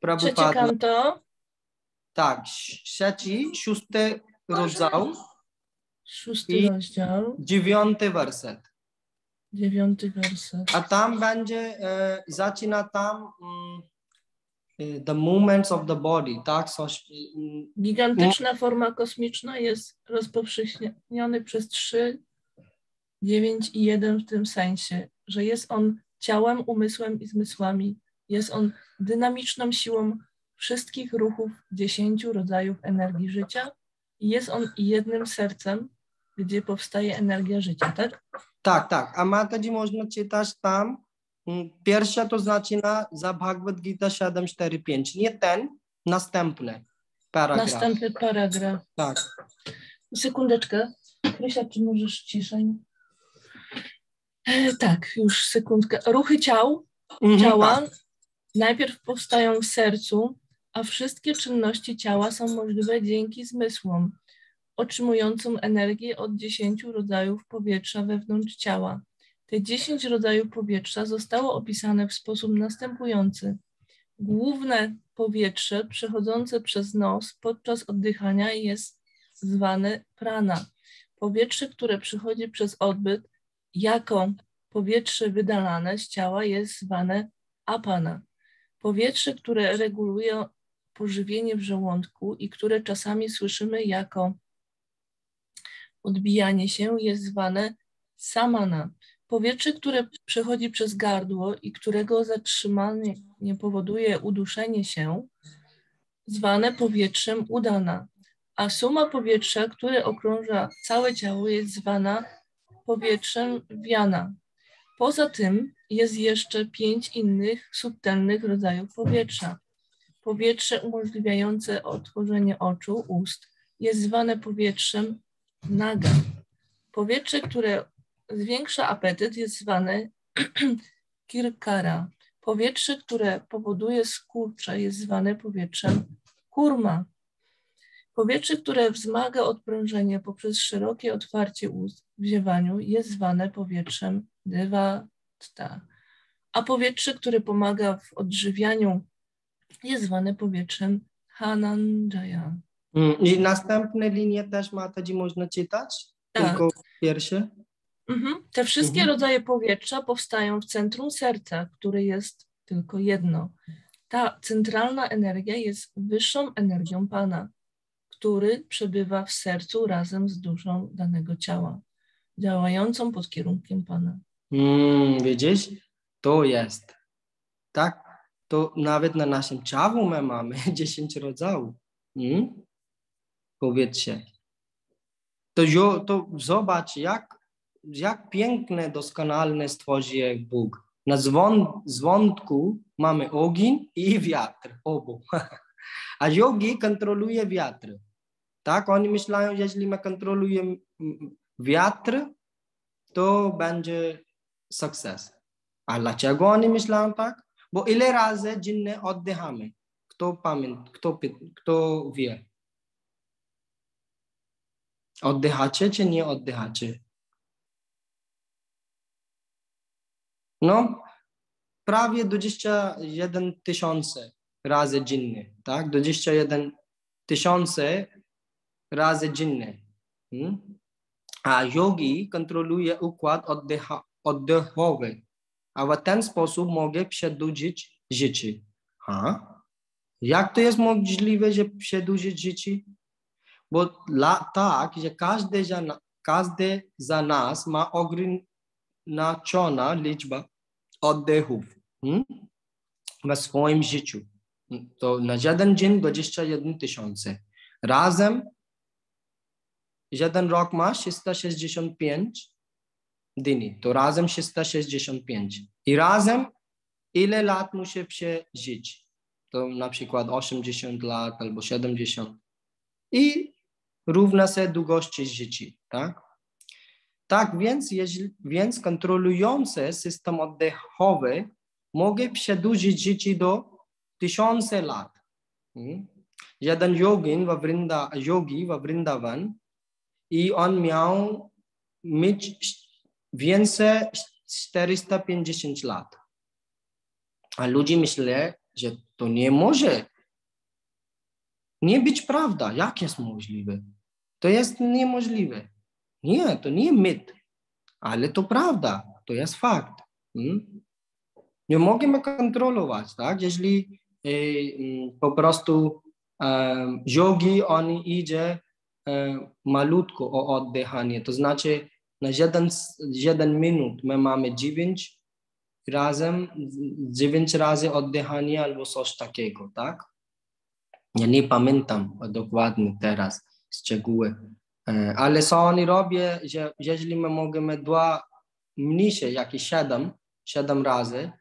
Prabhupada, kanto, tak, trzeci, szósty rodzaj, szósty rozdział, dziewiąty werset. dziewiąty werset. A tam będzie, e, zaczyna tam mm, the movements of the body, tak? So, mm, Gigantyczna forma kosmiczna jest rozpowszechniony przez 3, 9 i 1 w tym sensie, że jest on ciałem, umysłem i zmysłami. Jest on dynamiczną siłą wszystkich ruchów dziesięciu rodzajów energii życia i jest on jednym sercem, gdzie powstaje energia życia, tak? tak, tak. A Mataji można czytać tam, pierwsza to zaczyna za Bhagavad Gita 745. Nie ten, następny paragraf. Następny paragraf. Tak. Sekundeczkę. Krysia, czy możesz ciszej? E, tak, już sekundkę. Ruchy ciał, Mhm, ciała tak. najpierw powstają w sercu, a wszystkie czynności ciała są możliwe dzięki zmysłom, otrzymującym energię od 10 rodzajów powietrza wewnątrz ciała. Te 10 rodzajów powietrza zostało opisane w sposób następujący. Główne powietrze przechodzące przez nos podczas oddychania jest zwane prana. Powietrze, które przychodzi przez odbyt jako powietrze wydalane z ciała jest zwane apana. Powietrze, które reguluje pożywienie w żołądku i które czasami słyszymy jako odbijanie się jest zwane samana. Powietrze, które przechodzi przez gardło i którego zatrzymanie nie powoduje uduszenie się, zwane powietrzem udana. A suma powietrza, które okrąża całe ciało, jest zwana powietrzem wiana. Poza tym jest jeszcze pięć innych subtelnych rodzajów powietrza. Powietrze umożliwiające otworzenie oczu, ust jest zwane powietrzem naga. Powietrze, które zwiększa apetyt jest zwane kirkara. Powietrze, które powoduje skurcze jest zwane powietrzem kurma. Powietrze, które wzmaga odprężenie poprzez szerokie otwarcie ust w ziewaniu jest zwane powietrzem dywatta. A powietrze, które pomaga w odżywianiu jest zwane powietrzem hananjaya. Mm, I następne linie też Mataji można czytać? Tak. Tylko pierwsze? Mhm. Te wszystkie Mhm. rodzaje powietrza powstają w centrum serca, które jest tylko jedno. Ta centralna energia jest wyższą energią Pana, który przebywa w sercu razem z duszą danego ciała, działającą pod kierunkiem Pana. Mm, widzisz? To jest. Tak? To nawet na naszym ciału my mamy 10 rodzajów. Mm? Powietrze. To, jo, to zobacz, jak, jak piękne, doskonale stworzył Bóg. Na zwą, zwątku mamy ogień i wiatr, obu. A yogi kontroluje wiatr. Tak? Oni myślają, że jeśli my kontrolujemy wiatr, to będzie sukces. A dlaczego oni myślą tak? Bo ile razy dziennie oddychamy? Kto pamięta, kto, kto wie? Oddychacie czy nie oddychacie? No, prawie 21 tysiące razy dziennie, tak? 21 tysiące razy dziennie. Hmm? A yogi kontroluje układ oddecha, oddechowy, a w ten sposób mogę przedłużyć życie. Ha? Jak to jest możliwe, że przedłużyć życie? Bo la, tak, że każdy każdy za nas ma ograniczona liczba oddechów hmm? w swoim życiu. To na jeden dzień 21 tysiące. Razem jeden rok ma 365 dni. To razem 365. I razem ile lat muszę przeżyć? To na przykład 80 lat albo 70. I równa się długości życia, tak? Tak więc, jeśli, więc kontrolujący system oddechowy mogę przedłużyć życie do tysiące lat. Hmm? Jeden yogin w Vrinda, yogi w Vrindavan i on miał mieć więcej 450 lat. A ludzie myślą, że to nie może nie być prawda. Jak jest możliwe? To jest niemożliwe. Nie, to nie mit, ale to prawda, to jest fakt. Hmm? Nie możemy kontrolować, tak? Jeśli e, po prostu e, jogi, on idzie e, malutko o oddychanie, to znaczy na jeden, jeden minut my mamy dziewięć razem, dziewięć razy oddychanie albo coś takiego, tak? Ja nie pamiętam dokładnie teraz szczegóły, ale co oni robią, że jeżeli my możemy dwa mniejsze, jak i siedem, siedem razy,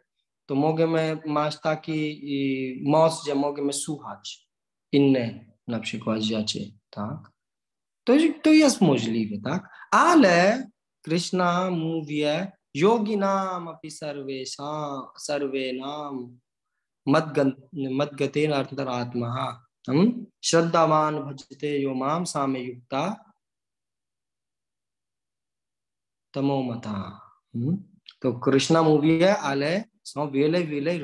to możemy mieć taki moc, że możemy słuchać inne na przykład rzeczy, tak? To, to jest możliwe, tak? Ale Krishna mówi, yogi nam api sarve sa sarve nam madgaten antaratmaha श्रद्धावान भजते यो माम सामे युक्ता tamomata. Hmm? To Krishna mówi, ale są wiele, wiele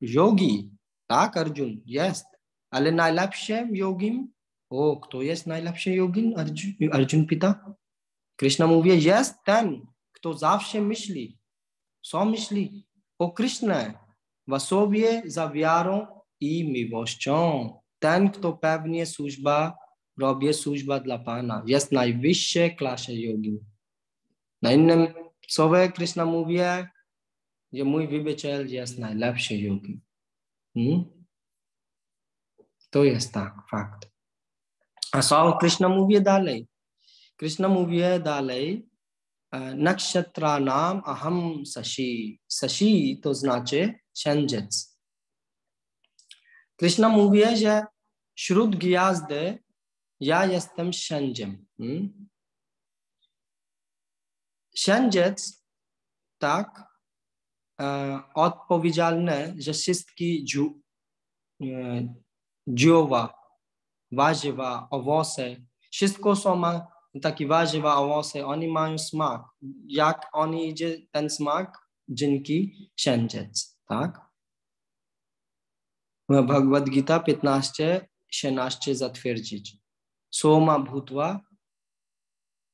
yogi. Tak, Arjun, jest. Ale najlepszym yogim, o, kto jest najlepszym yogin? Arjun, Arjun pyta. Krishna mówi, jest ten, kto zawsze myśli. Co myśli? O Krishna, w sobie za wiarą i miłością. Ten, kto pewnie służba, robi służba dla Pana. Jest najwyższej klasie jogi. Na innym słowie Krishna mówi, że mój wybiciel jest najlepszy jogi. Hmm? To jest tak, fakt. A co Krishna mówi dalej? Krishna mówi dalej, nakshatranam aham sashi. Sashi to znaczy księżyc. Krishna mówi, że wśród gwiazdy ja jestem księciem. Hmm? संजत तक औपविजाल ने जशिस्त की जो जो वा वाजवा, अवौस है शिस्त को सोमा ताकि वाजवा, अवौस है अनि मायुस मार्क, याक अनि जे तंस मार्क, जिनकी संजत तक। भगवद गीता पितनाश्चय शनाश्चय जत फिर जीज सोमा भूतवा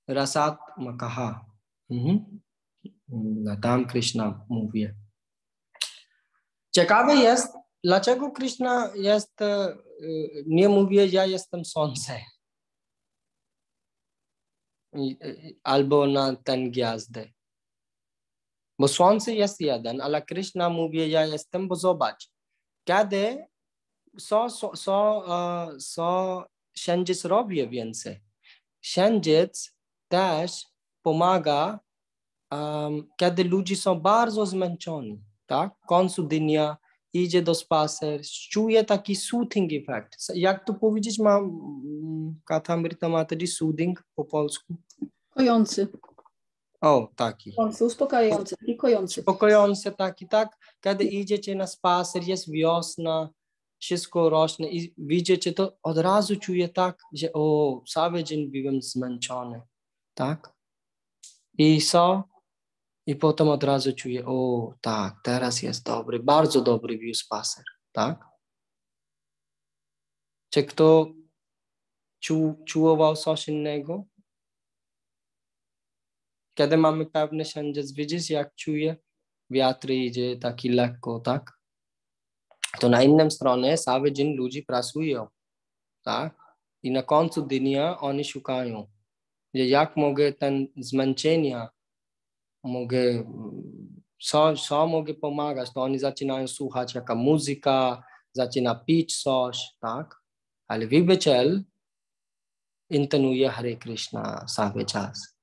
रसात्म कहा Mhm. Tam Krishna mówi. Ciekawe jest, dlaczego Krishna jest, nie mówi, ja jestem słońce. Albo na ten gwiazdę. Bo słońce jest jeden, ale Krishna mówi, ja jestem, bo zobacz, kiedy co, co, co, co księżyc robi więcej? Księżyc też pomaga, um, kiedy ludzie są bardzo zmęczeni, tak? Końcu dnia idzie do spacer, czuje taki soothing effect. Jak to powiedzieć ma Katamrita Materi soothing po polsku? Kojący. O, taki. Uspokajający i kojący. Uspokajający taki, tak? Kiedy idziecie na spacer, jest wiosna, wszystko rośnie i widzicie to, od razu czuję tak, że o, cały dzień byłem zmęczony, tak? I co? I potem od razu czuję, o tak, teraz jest dobry, bardzo dobry view spacer, tak? Czy kto czu, czułował coś innego? Kiedy mamy pewny księżyc, widzisz jak czuje? Wiatr idzie taki lekko, tak? To na innym stronie cały dzień ludzie pracują, tak? I na końcu dnia oni szukają, jak mogę ten zmęczenia, mogę, co, co mogę pomagać, to oni zaczynają słuchać jaka muzyka, zaczyna pić coś, tak? Ale wybiciel intonuje Hare Krishna cały czas.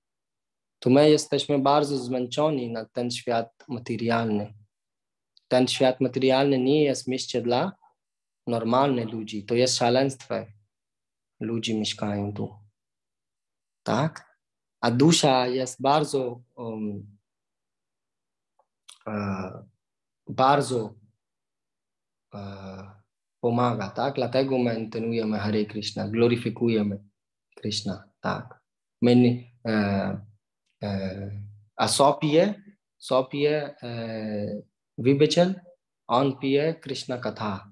To my jesteśmy bardzo zmęczeni na ten świat materialny. Ten świat materialny nie jest miejsce dla normalnych ludzi. To jest szaleństwo. Ludzie mieszkają tu. Tak? A dusza jest bardzo, um, uh, bardzo uh, pomaga, tak? Dlatego my intonujemy Hare Krishna, gloryfikujemy Krishna, tak? My, uh, a co pije? Co pije Vibhachal? On pije Krishna Katha.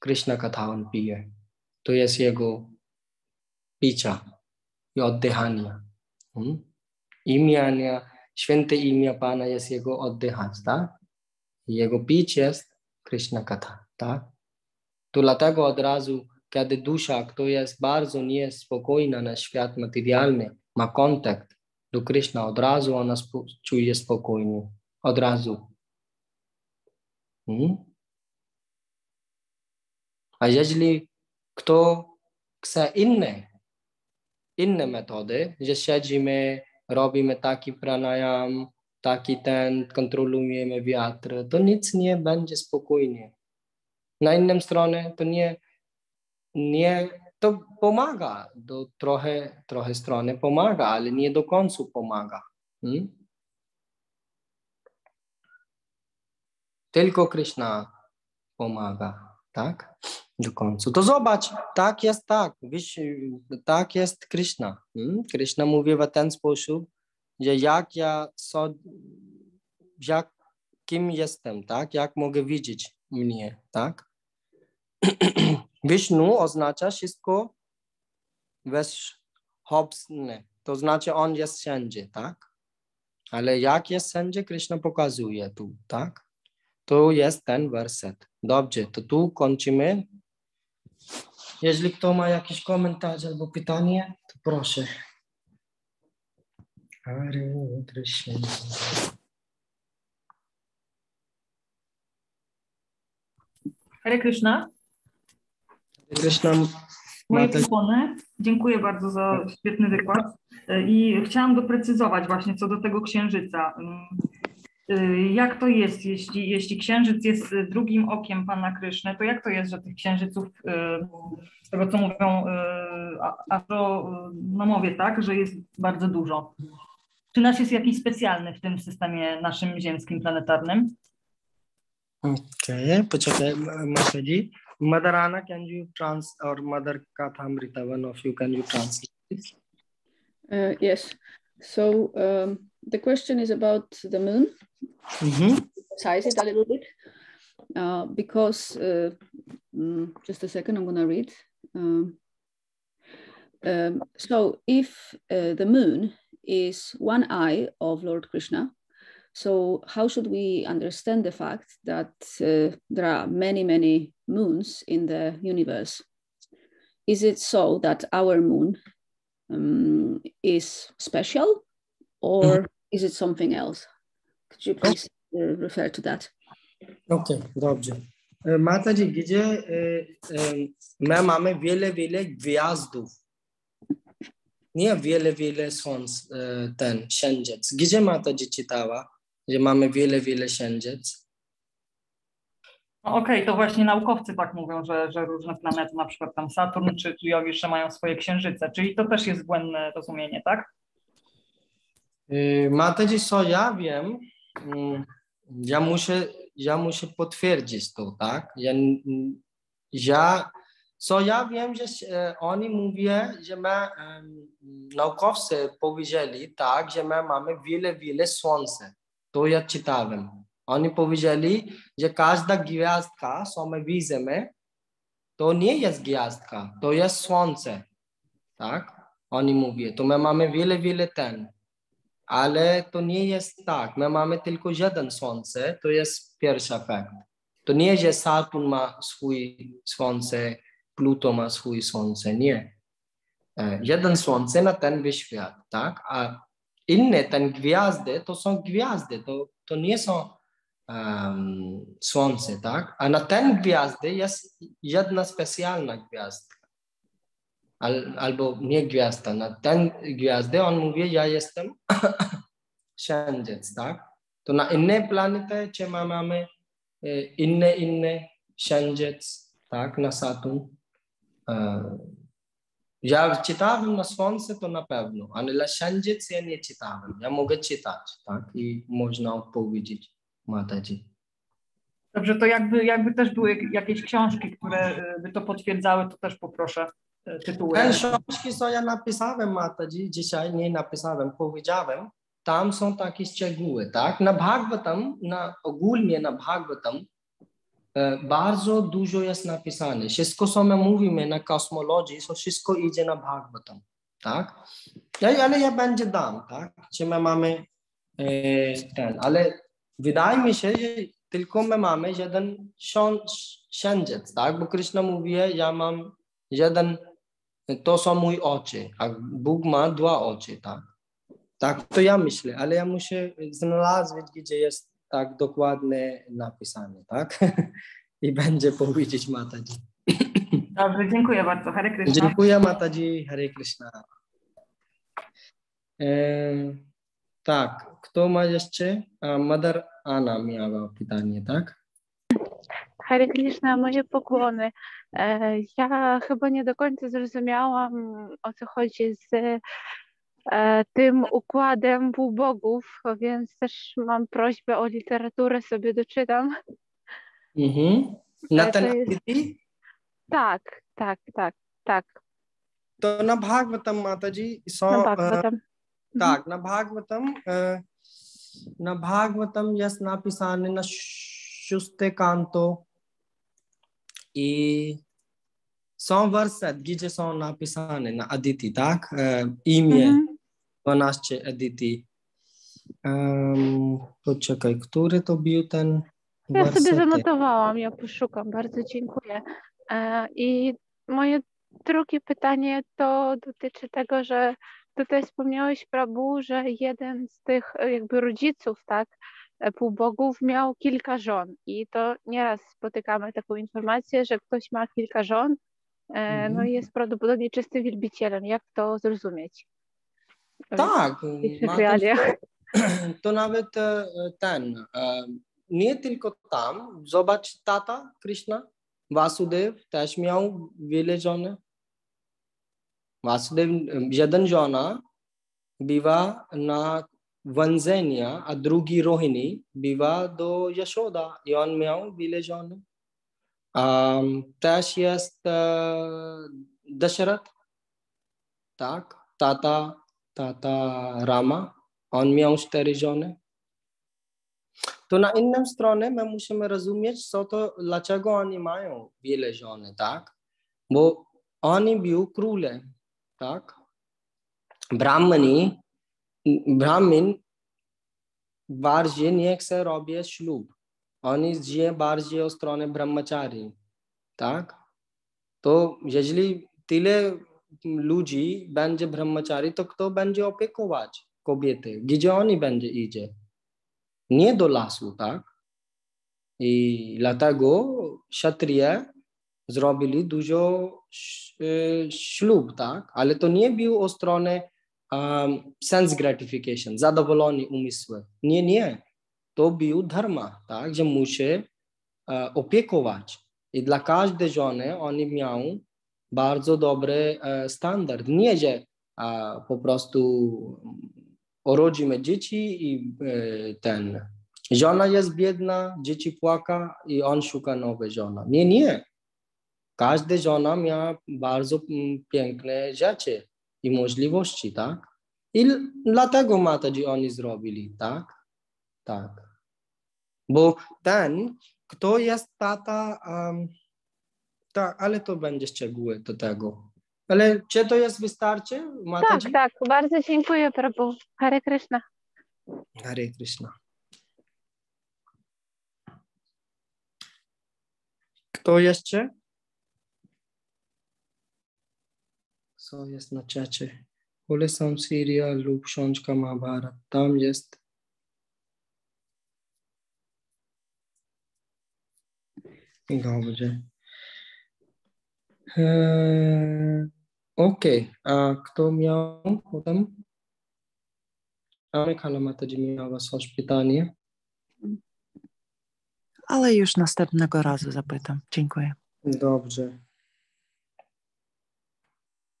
Krishna Katha on pije. To jest jego picia i oddychanie. Hmm? Święte imię Pana jest jego oddychać, tak? Jego pić jest Krishna Katha, tak? To dlatego od razu, kiedy dusza, która jest bardzo niespokojna na świat materialny, ma kontakt do Krishna, od razu ona spo, czuje spokojnie. Od razu. Hmm? A jeżeli kto chce inne, inne metody, że siedzimy, robimy taki pranayam, taki ten, kontrolujemy wiatr, to nic nie będzie spokojnie. Na innym stronie to nie, nie to pomaga, do trochę, trochę strony pomaga, ale nie do końca pomaga. Hmm? Tylko Krishna pomaga, tak? Do końca. To zobacz, tak jest tak, wiesz, tak jest Krishna. Hmm? Krishna mówi w ten sposób, że jak ja, so, jak, kim jestem, tak? Jak mogę widzieć mnie, tak? Vishnu oznacza wszystko wierzchowne, to znaczy on jest wszędzie, tak? Ale jak jest wszędzie, Krishna pokazuje tu, tak? To jest ten werset. Dobrze, to tu kończymy. Jeżeli kto ma jakiś komentarz albo pytanie, to proszę. Hare Krishna. Hare Krishna. Moje kupony. Dziękuję bardzo za świetny wykład. I chciałam doprecyzować właśnie co do tego księżyca. Y, Jak to jest, jeśli, jeśli księżyc jest drugim okiem Pana Kryszny, to jak to jest, że tych księżyców, y, z tego co mówią y, astronomowie, tak, że jest bardzo dużo? Czy nasz jest jakiś specjalny w tym systemie naszym ziemskim, planetarnym? Okay, poczekaj, Mataji. Mother Anna, can you trans or Mother Kathamrita, one of you, can you translate this? Uh, yes. So um, the question is about the moon. Mm-hmm. Size it a little bit uh, because uh, mm, just a second, I'm going to read. Um, um, so if uh, the moon is one eye of Lord Krishna, so how should we understand the fact that uh, there are many, many moons in the universe? Is it so that our moon um, is special or is it something else? Could you please uh, refer to that? Okej, dobrze. E, Mataji, gdzie e, e, my mamy wiele, wiele gwiazdów. Nie wiele, wiele słońc, ten księżyc. Gdzie Mataji czytała, że mamy wiele, wiele księżyc? No Okej, to właśnie naukowcy tak mówią, że, że różne planety, na przykład tam Saturn czy, czy Jowisze mają swoje księżyce, czyli to też jest błędne rozumienie, tak? E, Mataji, co ja wiem, mm, ja muszę, ja muszę potwierdzić to, tak? Ja, ja co ja wiem, że e, oni mówią, że my naukowcy powiedzieli tak, że my mamy wiele, wiele słońce. To ja czytałem. Oni powiedzieli, że każda gwiazdka, co my widzimy, to nie jest gwiazdka, to jest słońce. Tak? Oni mówią, to my mamy wiele, wiele ten. Ale to nie jest tak. My mamy tylko jeden słońce, to jest pierwszy efekt. To nie, że Saturn ma swój słońce, Pluto ma swój słońce, nie. E, Jeden słońce na ten świat, tak? A inne ten gwiazdy to są gwiazdy, to, to nie są um, słońce, tak? A na ten gwiazdy jest jedna specjalna gwiazdka. Al, albo nie gwiazda, na ten gwiazdy on mówi, ja jestem księżyc, tak? To na inne planety czy my mamy e, inne, inne księżyc, tak? Na Saturn. E, Ja czytałem na słońce to na pewno, ale na księżyc ja nie czytałem. Ja mogę czytać, tak? I można odpowiedzieć Mataji. Dobrze, to jakby, jakby też były jakieś książki, które e, by to potwierdzały, to też poproszę e, e, e? Bo Krishna mówi, ja mam jeden, to są mój oczy, a Bóg ma dwa oczy, tak? Tak, to ja myślę, ale ja muszę znaleźć, gdzie jest tak dokładnie napisane, tak? I będzie powiedzieć Mataji. Dobrze, dziękuję bardzo. Hare Krishna. Dziękuję Mataji, Hare Krishna. E, tak, kto ma jeszcze? A, Mother Anna miała pytanie, tak? Hare Krishna, moje pokłony. E, Ja chyba nie do końca zrozumiałam, o co chodzi z e, tym układem półbogów, więc też mam prośbę o literaturę, sobie doczytam. Mhm. Na E, ten jest-? Tak, tak, tak, tak. To na Bhagavatam Mataji są... E, Bhagavatam. Tak, na Bhagavatam, na Bhagavatam jest napisane na szóste kanto i są werset, gdzie są napisane na Aditi, tak? E, imię Mhm. 12 Aditi. Um, poczekaj, który to był ten Ja sobie zanotowałam, ja poszukam, bardzo dziękuję. E, I moje drugie pytanie to dotyczy tego, że tutaj wspomniałeś, Prabu, że jeden z tych e, jakby rodziców, tak, półbogów miał kilka żon i to nieraz spotykamy taką informację, że ktoś ma kilka żon, e, no Mhm. i jest prawdopodobnie czystym wielbicielem. Jak to zrozumieć? Tak, to to nawet e, ten, e, nie tylko tam, zobacz tata Krishna, Vasudev też miał wiele żony. Vasudev, e, jeden żona bywa na Vanzenia, a drugi Rohini bywa do Yashoda i on miał wiele żony. Um, też jest e, tak, tata, tata Rama, on miał cztery żony. To na inną stronę my musimy rozumieć, co to, dlaczego oni mają wiele żony, tak? Bo oni byli króle, tak? Brahmani, Żyją bardziej o stronę brahmachari, tak? To jeżeli tyle ludzi będzie brahmachari, to kto będzie opiekować kobiety? Gdzie oni będzie idzie? Nie do lasu, tak? I dlatego kshatriye zrobili dużo ś- y, ślub, tak? Ale to nie było o stronę um, sense gratification, zadowolenie umysłu. Nie, nie. To był dharma, tak? Że musi e, opiekować. I dla każdej żony oni miał bardzo dobry e, standard. Nie, że e, po prostu urodzimy dzieci i ten żona jest biedna, dzieci płaka i on szuka nowej żony. Nie, nie. Każda żona miała bardzo mm, piękne rzeczy i możliwości, tak? I dlatego Mataji oni zrobili, tak? Tak. Bo ten, kto jest tata, um, tak, ale to będzie szczegóły do tego. Ale czy to jest wystarczy, Tak, Mataji? tak. Bardzo dziękuję, Prabhu. Hare Krishna. Hare Krishna. Kto jeszcze? Co jest na czacie? Polecam serial lub książka Mahabharat. Tam jest. Dobrze. Eee, Okej, a kto miał potem? Amy Kalamataji miała coś pytanie. Ale już następnego razu zapytam. Dziękuję. Dobrze.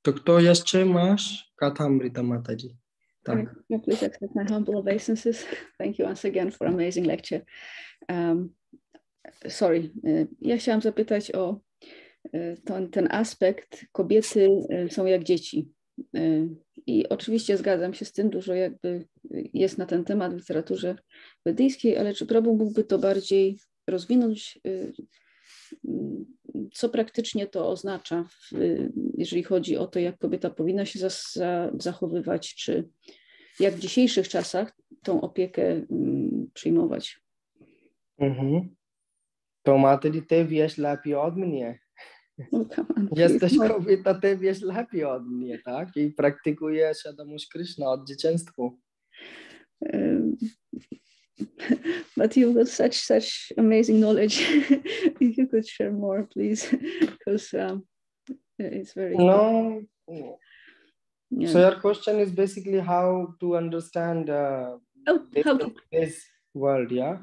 To kto jeszcze masz? Katamrita Mataji. Tak. Yeah, please accept my humble obeisances. Thank you once again for amazing lecture. Um, sorry, e, ja chciałam zapytać o e, ten, ten aspekt kobiety e, są jak dzieci. I oczywiście zgadzam się z tym, dużo jakby jest na ten temat w literaturze wedyjskiej, ale czy Prabhu mógłby to bardziej rozwinąć, co praktycznie to oznacza, jeżeli chodzi o to, jak kobieta powinna się zachowywać, czy jak w dzisiejszych czasach tą opiekę mm, przyjmować. Mhm. To Mataji, ty wiesz lepiej od mnie. Oh, come on, please. Jesteś kobieta, ty wiesz lepiej od mnie, tak? I praktykujesz Adamusz Krishna od dzieciństwa. But you've got such such amazing knowledge. if you could share more, please, because um, it's very No, yeah. so your question is basically how to understand uh, how, this, how to this world, yeah?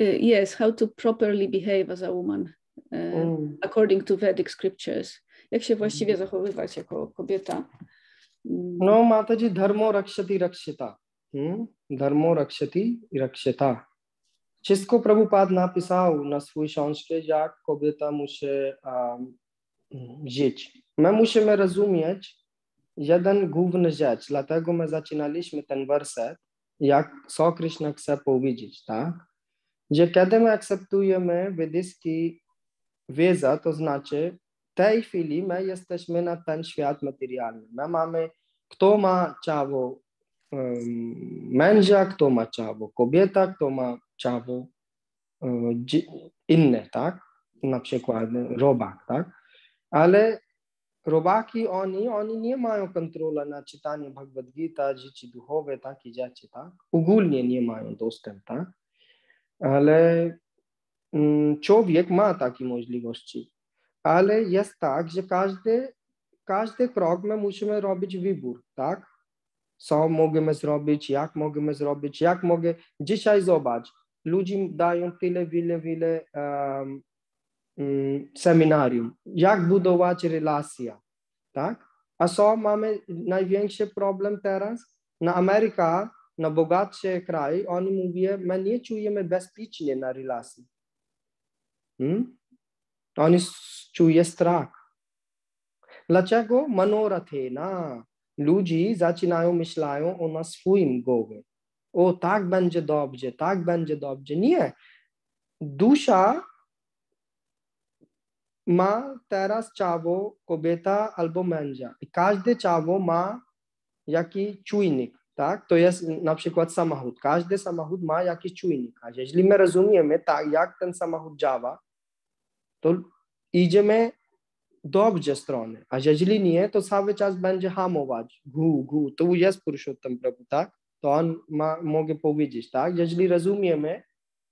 uh, yes how to properly behave as a woman uh, Mm. according to Vedic scriptures. Jak się właściwie zachowywać jako kobieta? Mm, No, Mataji, dharmo rakshati rakshita. Hmm? Dharmo rakshati rakshita. Wszystko Prabhupada napisał na swój książce, jak kobieta musi um, żyć. My musimy rozumieć jeden główny rzecz, dlatego my zaczynaliśmy ten werset, jak co Krishna chce powiedzieć, tak? Że kiedy my akceptujemy wedyjski wiedza, to znaczy w tej chwili my na ten świat materialny. My mamy, kto ma ciało męża, kto ma ciało kobieta, kto ma ciało dzi- inne, tak? Na przykład robak, tak? Ale robaki, oni, oni nie mają kontroli na czytanie Bhagavad Gita, życie duchowe, takie rzeczy, tak? Ogólnie nie mają dostępu, tak? Ale mm, człowiek ma takie możliwości. Ale jest tak, że każdy, każdy krok my musimy robić wybór, tak? Co możemy zrobić, jak możemy zrobić, jak mogę. Dzisiaj zobacz, ludziom dają tyle, wiele, wiele um, mm, seminarium, jak budować relacje, tak? A co mamy największy problem teraz? Na Ameryka, na bogatsze kraj, oni mówią, my nie czujemy bezpiecznie na relacji. Hmm? Oni czują strach. Dlaczego? Manorathena. Ludzie zaczynają myślają o na swoim głowie. O, tak będzie dobrze, tak będzie dobrze. Nie. Dusza ma teraz ciało kobieta albo męża. I każde ciało ma jakiś czujnik, tak? To jest na przykład samochód. Każdy samochód ma jakiś czujnik. A jeśli my rozumiemy, tak, jak ten samochód działa, to idziemy dobrze strony. A jeżeli nie, to cały czas będzie hamować. Gu, gu. Tu jest Purushottam Prabhu, tak? To on ma, mogę powiedzieć, tak? Jeżeli rozumiemy,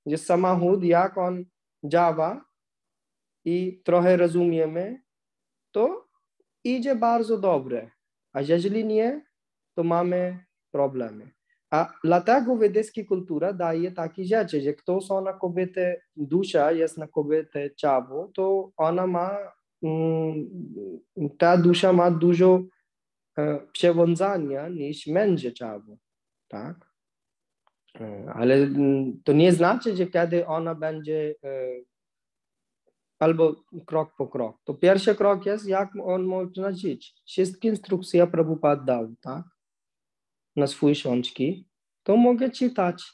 że samochód, jak on działa i trochę rozumiemy, to idzie bardzo dobre. A jeżeli nie, to mamy problemy. A dlatego wedyjska kultura daje takie rzeczy, że kto są na kobietę, dusza jest na kobietę ciało, to ona ma, mm, ta dusza ma dużo e, przewiązania niż męże ciało, tak? E, Ale mm, to nie znaczy, że kiedy ona będzie e, albo krok po krok. To pierwszy krok jest, jak on może żyć. Wszystkie instrukcje Prabhupada dał, tak? Na swój książki. To mogę czytać,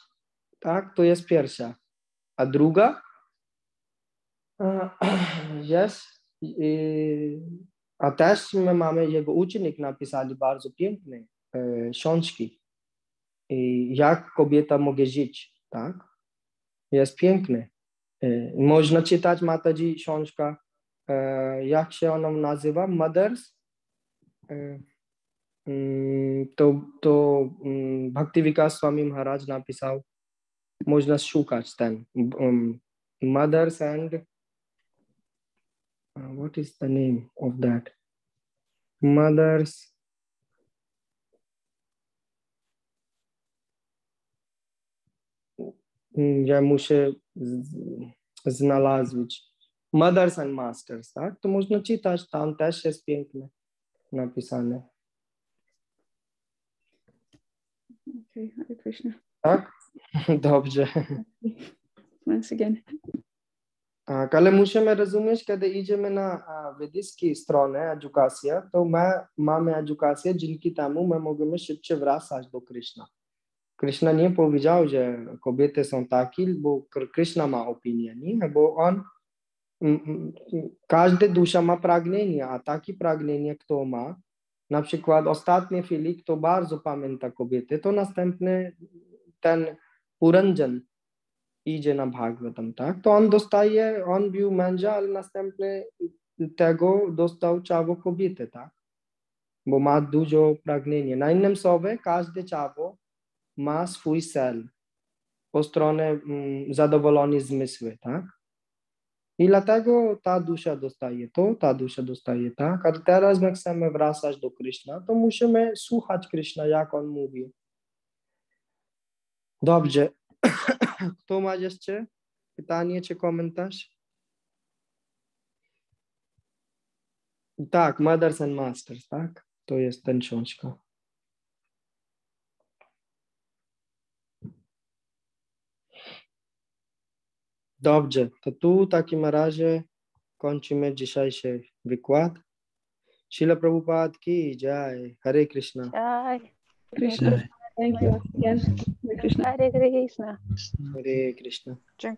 tak? To jest pierwsza. A druga jest, a też my mamy, jego ucznik napisali bardzo piękne e, książki. Jak kobieta może żyć, tak? Jest piękne. E, można czytać Mataji książka, e, jak się ona nazywa? Mothers? Mm, to, to um, Bhakti Vikas Swami Maharaj napisał, można szukać ten. Um, mothers and what is the name of that? Mothers ja muszę znaleźć. Mothers and Masters, tak? To można czytać, tam też jest pięknie napisane. Okay, Hare Krishna. Tak? Dobrze. Once again. Tak, ale musimy rozumieć, kiedy idziemy na wedyjską stronę edukacji, to my mamy edukację, dzięki temu my możemy szybciej wracać do Krishna. Krishna nie powiedział, że kobiety są takie, bo Krishna ma opinię, nie? Bo on, każdy dusza ma pragnienie, a takie pragnienie kto ma, na przykład ostatni chwili, kto bardzo pamięta kobiety, to następny ten Puranjan idzie na Bhagavatam, tak? To on dostaje, on bił męża, ale następny tego dostał ciało kobiety, tak? Bo ma dużo pragnienia. Na innym słowie, każdy ciało ma swój cel po stronie mm, zadowolony zmysły, tak? I dlatego ta dusza dostaje to, ta dusza dostaje tak, ale teraz my chcemy wracać do Krishna, to musimy słuchać Krishna, jak on mówi. Dobrze. Kto ma jeszcze pytanie czy komentarz? Tak, Mothers and Masters, tak? To jest ten książka. Dobrze, to tu w takim razie kończymy dzisiejszy wykład. Shila Prabhupada ki jai. Hare Krishna. Jai. Krishna. Thank you. Yes, Hare Krishna. Hare Krishna. Hare Krishna. Dziękuję.